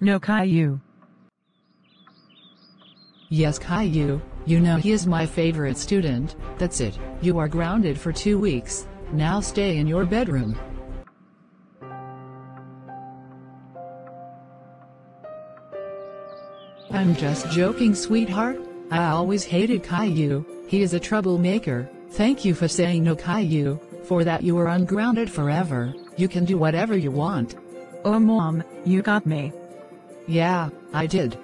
No Caillou. Yes Caillou, you know he is my favorite student, that's it, you are grounded for two weeks, now stay in your bedroom. I'm just joking sweetheart, I always hated Caillou, he is a troublemaker, thank you for saying no Caillou, for that you are ungrounded forever, you can do whatever you want. Oh mom, you got me. Yeah, I did.